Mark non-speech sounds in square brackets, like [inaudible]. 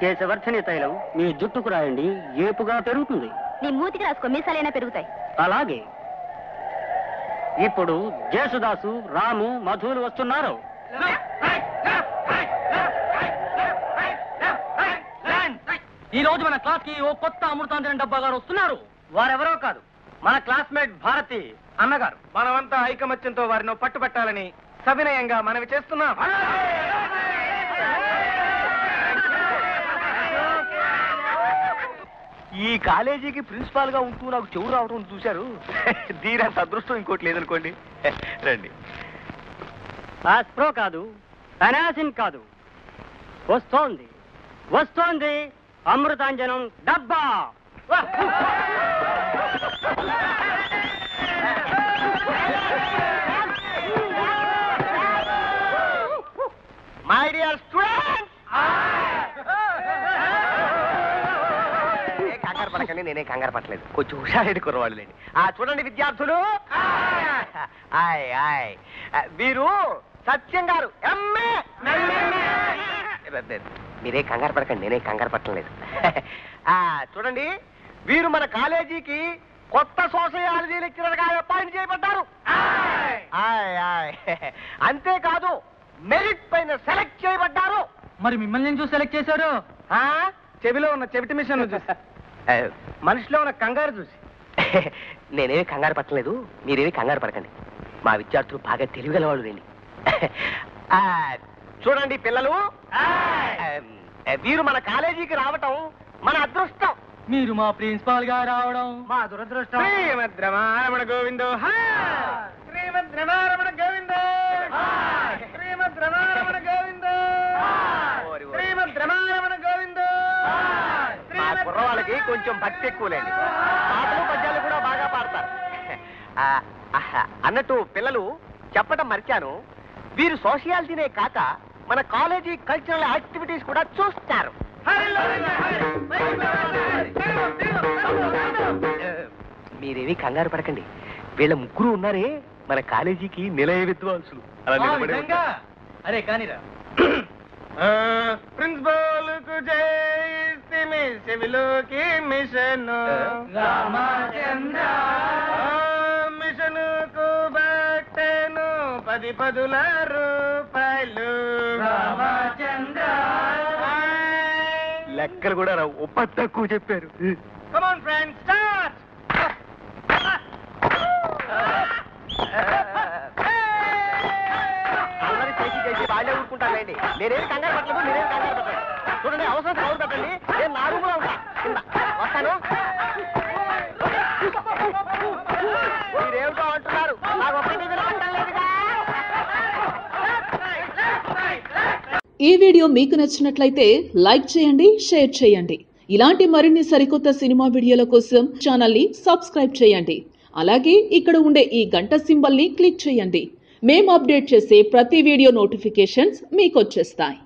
కేశవర్ధని తైలం మీ జుట్టుకు రాయండి ఏపుగా పెరుగుతుంది. నీ మూతికి రాసుకో మీసాలైనా పెరుగుతాయి. అలాగే. ఇప్పుడు జేసుదాసు రాము మధులు వస్తున్నారు. ఈ రోజు మన క్లాస్కి ఓ కొత్త అమృతాంజనం డబ్బా గారు వస్తున్నారు. వారెవరో కాదు మన క్లాస్మేట్ భారతి అన్నగారు. మనమంతా ఐకమత్యంతో వారిని పట్టుబట్టాలని సవినయంగా మనవి చేస్తున్నాం. కాలేజీకి ప్రిన్సిపాల్గా ఉంటూ నాకు చెవు రావడం చూశారు. దీనంత అదృష్టం ఇంకోటి లేదనుకోండి. రండి. ఆస్ప్రో కాదు అనాసిన్ కాదు. వస్తోంది వస్తోంది అమృతాంజనం డబ్బా. మై డియర్ స్టూడెంట్ పడకండి నేనే కంగారు పట్టలేదు. కొంచెం హుషారెడ్డి కుర్రవాళ్ళండి ఆ చూడండి విద్యార్థులు. ఆయ్ ఆయ్. వీరు సత్యం గారు. మీరే కంగారు పడకండి నేనే కంగారు పట్టలేదు. ఆ, చూడండి. వీరు మన కాలేజీకి కొత్త సోషయాలజీ లెక్చరర్గా అపాయింట్ చేయబడ్డారు. అంతేకాదు మెరిట్ పైన సెలెక్ట్ చేయబడ్డారు. మరి మిమ్మల్ని చూసి సెలెక్ట్ చేశారు? ఆ? చెవిలో ఉన్న చెవిటి మిషన్ చూసి. మనిషిలో ఉన్న కంగారు చూసి. [laughs] నేనేమి కంగారు పట్టలేదు మీరేమి కంగారు పడకండి. మా విద్యార్థులు బాగా తెలివిగలవాళ్ళు లేండి [laughs] ఆ, చూడండి పిల్లలు. ఆ, వీరు మన కాలేజీకి రావటం మన అదృష్టం. మీరు మా ప్రిన్సిపాల్గా రావడం. మా దురదృష్టం. శ్రీమద్రమారమణ గోవిందో. శ్రీమద్రమారమణ గోవిందో శ్రీమద్రమారమణ గోవిందో శ్రీమద్రమారమణ గోవిందో మా కుర్రవాళ్ళకి కొంచెం భక్తి ఎక్కువలేండి. పాటలు పద్యాలు కూడా బాగా పాడతారు. అన్నట్టు పిల్లలు చెప్పడం మర్చాను. వీరు సోషియాలిటీనే కాక మన కాలేజీ కల్చరల్ యాక్టివిటీస్ కూడా చూస్తారు. మీరేమీ కంగారు పడకండి. వీళ్ళ ముగ్గురు ఉన్నారే మన కాలేజీకి నిలయ విద్వాంసులు. అరే కానిరా. ప్రిన్సిపాల్ జై మీ చెవిలోకి మిషన్ రామచంద్ర. మిషన్కు బట్టను పది పదుల రూపాయలు. లెక్కలు కూడా రావు. ఒప్ప తక్కువ చెప్పారు. కమాన్ ఫ్రెండ్స్ స్టార్ట్ అందరి చేసి చేసి వాళ్ళే ఊరుకుంటారులేండి నేనేం కంగారు పట్టలేదు మీరేం కంగారు పట్టలేదు చూడండి అవసరం కౌరు పెట్టండి నేను నా వస్తాను. మీరేమిటో అంటున్నారు. నాకు ఈ వీడియో మీకు నచ్చినట్లయితే లైక్ చేయండి షేర్ చేయండి. ఇలాంటి మరిన్ని సరికొత్త సినిమా వీడియోల కోసం ఛానల్ని సబ్స్క్రైబ్ చేయండి. అలాగే ఇక్కడ ఉండే ఈ గంట సింబల్ని క్లిక్ చేయండి. మేము అప్డేట్ చేసే ప్రతి వీడియో నోటిఫికేషన్స్ మీకు వచ్చేస్తాయి